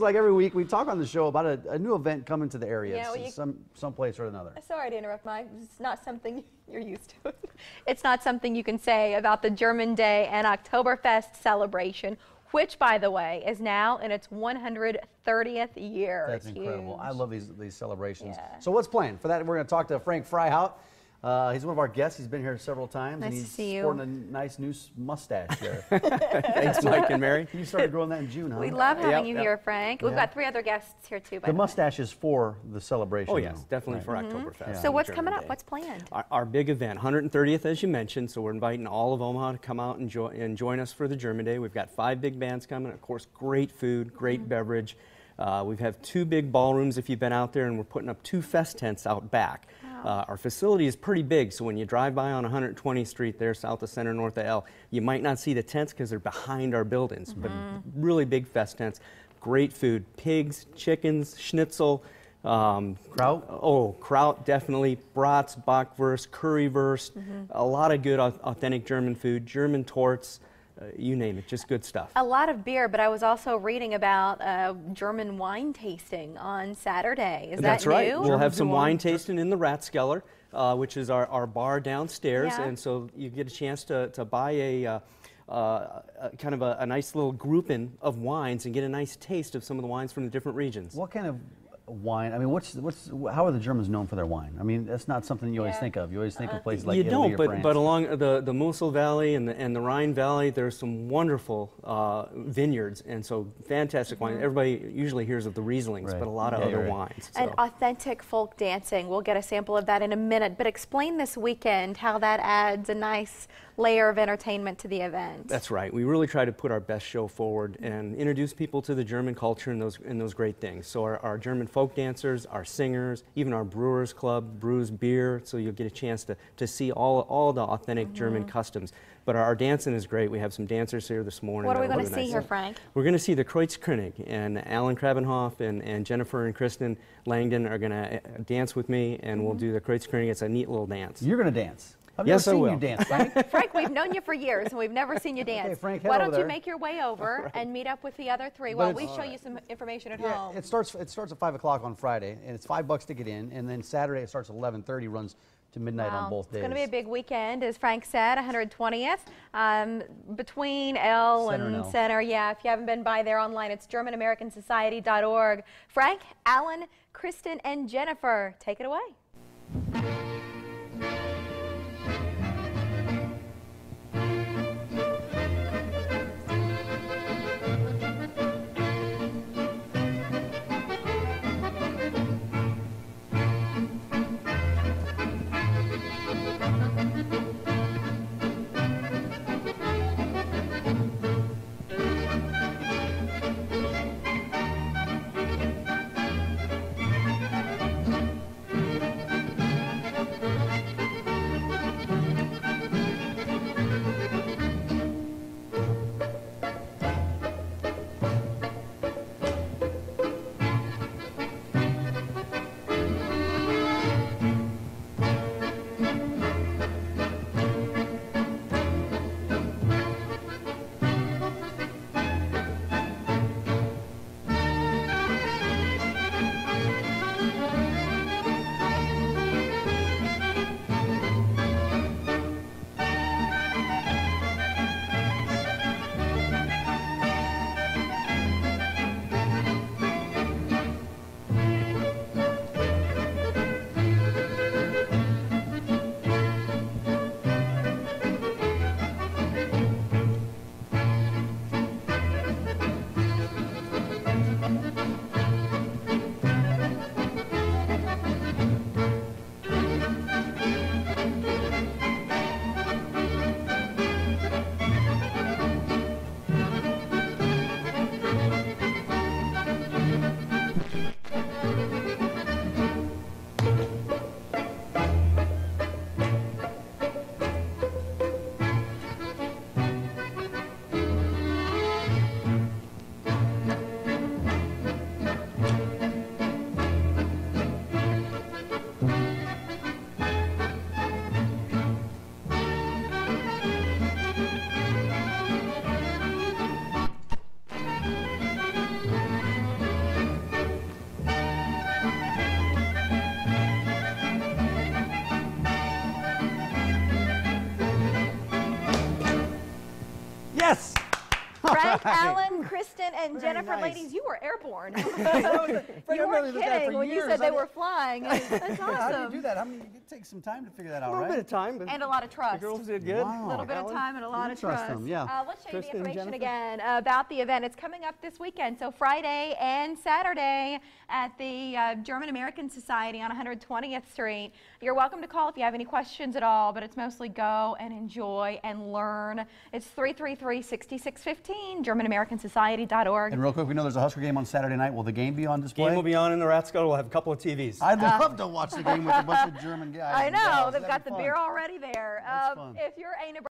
Like every week we talk on the show about a, a new event coming to the area, Yeah, well, you- some someplace or another. Sorry to interrupt, Mike. It's not something you're used to. it's not something you can say about the German Day and Oktoberfest celebration, which, by the way, is now in its 130th year. That's It's incredible. I love these these celebrations. Yeah. So what's planned for that? We're going to talk to Frank Freihaut. Uh, he's one of our guests. He's been here several times, Nice and to he's see you. sporting a nice new mustache there. Thanks, Mike and Mary. you started growing that in June, huh? We love having Yep, you yep. here, Frank. We've Yeah. got three other guests here, too, by the the way. mustache is for the celebration. Oh, yes, though. definitely for Oktoberfest. Yeah. So what's coming up? Day. What's planned? Our, our big event, 130th, as you mentioned. So we're inviting all of Omaha to come out and, jo- and join us for the German Day. We've got five big bands coming. Of course, great food, great Mm-hmm. beverage. Uh, we have two big ballrooms if you've been out there, and we're putting up two fest tents out back. Uh, our facility is pretty big, so when you drive by on 120th Street there, south of Center, north of L, you might not see the tents because they're behind our buildings, but Mm-hmm. really big fest tents. Great food, pigs, chickens, schnitzel, um, Kraut? Oh, kraut definitely. Brats, bockwurst, currywurst. A lot of good, authentic German food. German tortes, uh, you name it, just good stuff. A lot of beer, but I was also reading about uh, German wine tasting on Saturday. Is That's that right. new? We'll have some wine. wine tasting in the Ratskeller, uh, which is our, our bar downstairs, Yeah. and so you get a chance to, to buy a. Uh, uh, a, kind of a, a nice little grouping of wines and get a nice taste of some of the wines from the different regions. What kind of wine? I mean, what's what's how are the Germans known for their wine? I mean, that's not something you always Yeah. think of. You always think of places like you Italy don't, or but, France. but along the, the Mosel Valley and the, and the Rhine Valley, there's some wonderful uh, vineyards, and so fantastic wine. Everybody usually hears of the Rieslings, Right. but a lot of Yeah, other right. wines. And authentic folk dancing. We'll get a sample of that in a minute. But explain this weekend how that adds a nice layer of entertainment to the event. That's right. We really try to put our best show forward and introduce people to the German culture and those and those great things. So our, our German folk dancers, our singers, even our brewers club brews beer. So you'll get a chance to, to see all all the authentic Mm-hmm. German customs. But our, our dancing is great. We have some dancers here this morning. What are we going to see nice- here, Frank? We're going to see the Kreuzkönig, and Allen Krabbenhoft and, and Jennifer and Kristen Langdon are going to dance with me, and Mm-hmm. we'll do the Kreuzkönig. It's a neat little dance. You're going to dance. I've Yes, I never seen will. you dance, Frank. Frank, we've known you for years and we've never seen you dance. Frank, head Why don't you there. make your way over and meet up with the other three But while we show you some information at Yeah, home? it starts. It starts at five o'clock on Friday, and it's five bucks to get in. And then Saturday it starts at eleven thirty, runs to midnight Wow. on both days. It's going to be a big weekend, as Frank said, 120th. Um, between L Center and and L. Center, yeah, if you haven't been by there online, it's GermanAmericanSociety.org. Frank, Allen, Kristen, and Jennifer, take it away. Música Allen, Kristen, and Very Jennifer, nice. ladies, you were airborne. You weren't that kidding for when you said they I were didn't- flying. That's awesome. How do you awesome. do that? How many? It takes some time to figure that out. right? A little right? bit of time, but And a lot of trust. the trust. girls did good. Wow. A little bit of time and a lot of trust trust. them, yeah. Uh, let's show you the information again about the event. It's coming up this weekend, so Friday and Saturday at the uh, German American Society on 120th Street. You're welcome to call if you have any questions at all, but it's mostly go and enjoy and learn. It's 333-6615, GermanAmericanSociety.org. And real quick, we know there's a Husker game on Saturday night. Will the game be on display? Game will be on in the Ratskeller. We'll have a couple of TVs. I'd love to watch the game with a bunch of German guys. I know, they've got the fun. beer already there. That's Um, fun. If you're a Nebraska